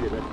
de las